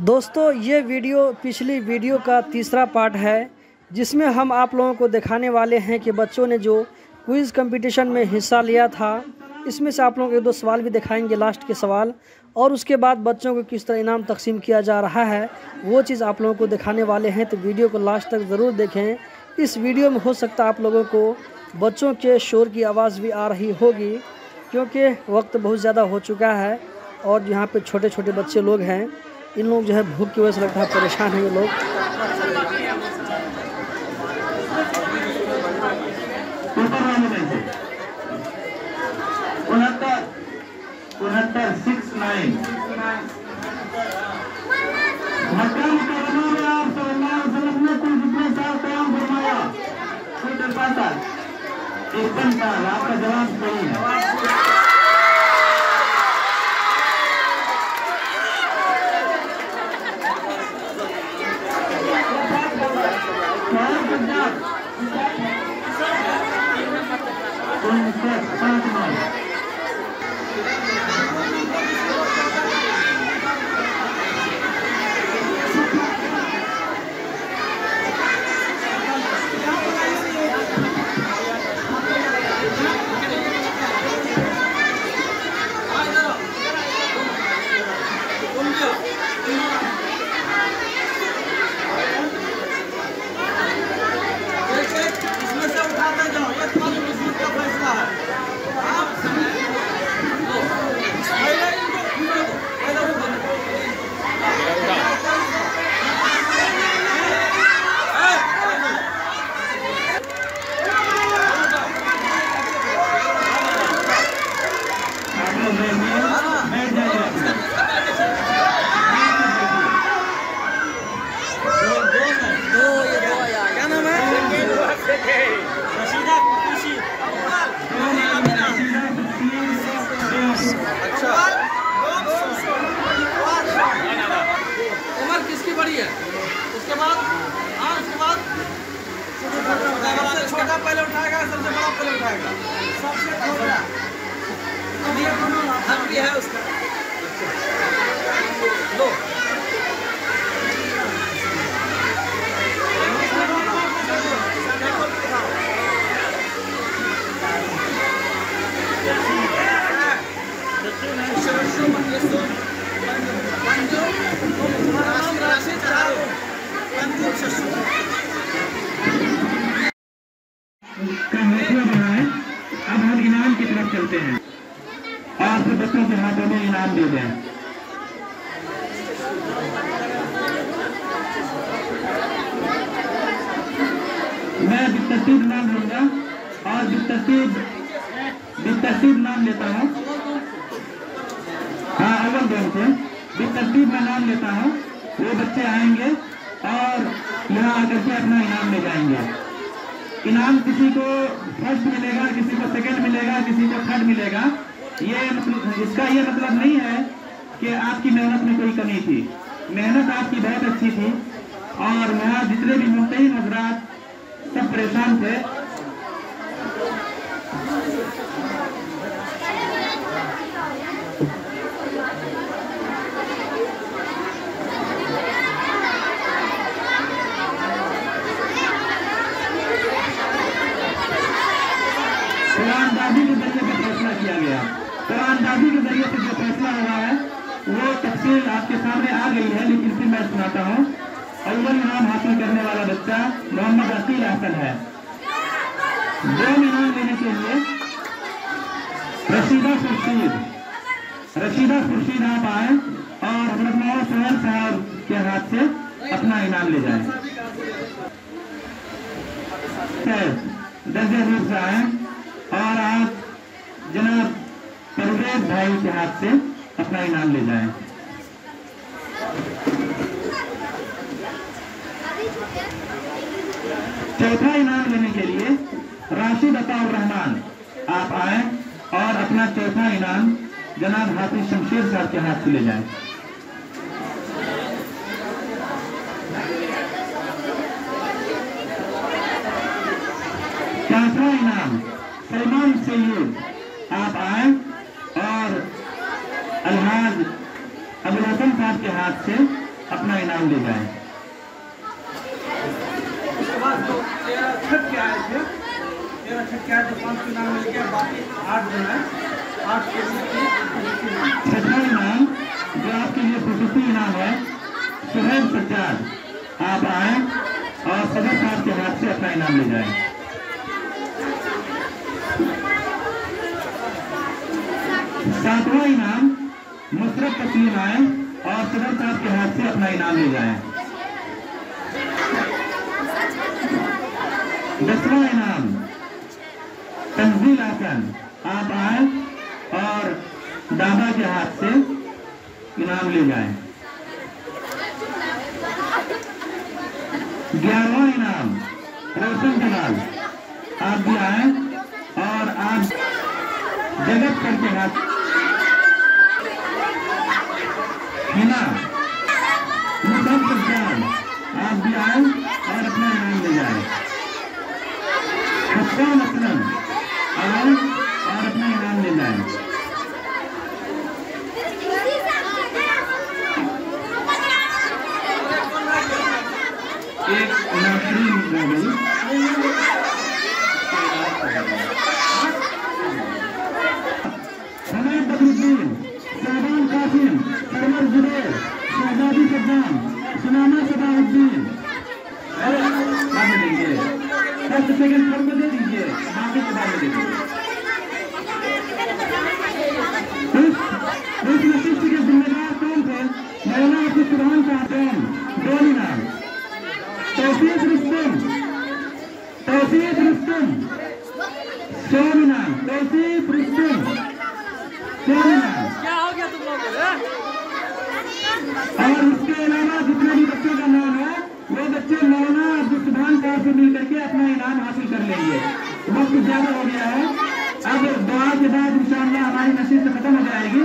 दोस्तों, ये वीडियो, पिछली वीडियो का तीसरा पार्ट है, जिसमें हम आप लोगों को दिखाने वाले हैं कि बच्चों ने जो क्विज़ कंपटीशन में हिस्सा लिया था, इसमें से आप लोगों को दो सवाल भी दिखाएँगे लास्ट के सवाल, और उसके बाद बच्चों को किस तरह इनाम तकसीम किया जा रहा है, वो चीज़ आप लोगों को दिखाने वाले हैं तो वीडियो को लास्ट तक ज़रूर देखें। इस वीडियो में हो सकता आप लोगों को बच्चों के शोर की आवाज़ भी आ रही होगी, क्योंकि वक्त बहुत ज़्यादा हो चुका है, और यहाँ पे छोटे छोटे बच्चे लोग हैं। इन लोग जो है भूख की वजह से लगता है परेशान हैं ये लोग। आपका जवाब सही है और पंजाब उनसठ पाँच नौ इसमें से उठाते जाओ ये तुम्हारी मुसीबत का फैसला है आप लो पहले इनको घूमने दो पहले वो बंद आप लोग बैठिए बैठ जाइए क्या नाम है रशीदा खुशी अच्छा उम्र किसकी बड़ी है उसके बाद हाँ उसके बाद सबसे छोटा पहले उठाएगा उठाएगा सबसे छोटा। हम भी है उसका लो का हौसला बढ़ाएँ अब हम इनाम की तरफ़ चलते हैं और फिर बच्चों के हाथों में इनाम दे दें मैं बितरतीब नाम लूँगा और बितरतीब बितरतीब नाम लेता हूँ। हाँ अव्वल दौर से बितरतीब मैं नाम लेता हूँ। वो बच्चे आएँगे और यहाँ आकर के अपना इनाम ले जाएँगे। इनाम किसी को फ़र्स्ट मिलेगा, किसी को सेकंड मिलेगा, किसी को थर्ड मिलेगा। ये मतलब इसका ये मतलब नहीं है कि आपकी मेहनत में कोई कमी थी। मेहनत आपकी बहुत अच्छी थी और यहाँ जितने भी मुंतही हजरात, सब परेशान थे कुरानदाजी के ज़रिए से फैसला किया गया कुरानदाजी के ज़रिए से जो फैसला हुआ है वो तफसील आपके सामने आ गई है, लेकिन फिर मैं सुनाता हूँ। अव्वल इनाम हासिल करने वाला बच्चा मोहम्मद अकील हसन है। दो इनाम लेने के लिए रशीदा खुर्शीद। रशीदा खुर्शीद आप आए और हज़रत मोहम्मद सोहेल साहब के हाथ से अपना इनाम ले जाए। दर्जे रूप से आए और आप जनाब परवेज भाई के हाथ से अपना इनाम ले जाएँ। चौथा इनाम लेने के लिए राशिद अताउर रहमान आप आए और अपना चौथा इनाम जनाब हाफिज शमशेर साहब के हाथ से ले जाए। पांचवा इनाम सलमान सैयद आप आए और अलहाज अबुल हसन साहब के हाथ से अपना इनाम ले जाएँ उसके बाद जो तेरह छठ के आए थे तेरह छठ के आए तो पाँच के नाम मिल गया बाकी आठ जो है आठ के छठा इनाम जो आपके लिए खुशूसी इनाम है सुहेब सज्जाद आप आए और सदर साहब के हाथ से अपना इनाम ले जाए सातवां इनाम मुशरफ तस्लीम आए और सदर साहब के हाथ से अपना इनाम ले जाएँ। दसवां इनाम तंजील हसन आप आए और दादा के हाथ से इनाम ले जाए। ग्यारहवा इनाम, रोशन जलाल आप भी आए और आप जगत करके हाथ हिना मुसम सज्जाद आप भी आए और अपना इनाम ले जाएँ हसन अपना आए और अपना इनाम ले है एक नासरीन रह हमें बदरुद्दीन शहबान कासिम सरवर जुबैर शहजादी सद्दाम सुनामा सदाउद्दीन बाद में देंगे दस सेकंड फर्म दे दीजिए बाकी के बाद में दे दीजिए इस इस नशिस्त के जिम्मेदार कौन थे मौलाना अब्दुल सुबहान चाहते हैं दो इनाम तौफीक रुस्तम तौफीक रुस्तम सौ इनाम तौफीक रुस्तम सौ इनाम क्या हो गया और उसके अलावा जितने भी बच्चों का नाम है वो बच्चे मौलाना अब्दुल साहब से मिल करके अपना इनाम हासिल कर लेंगे। वक्त ज़्यादा हो गया है। अब दुआ के बाद इंशाल्लाह हमारी नसीब खत्म हो जाएगी।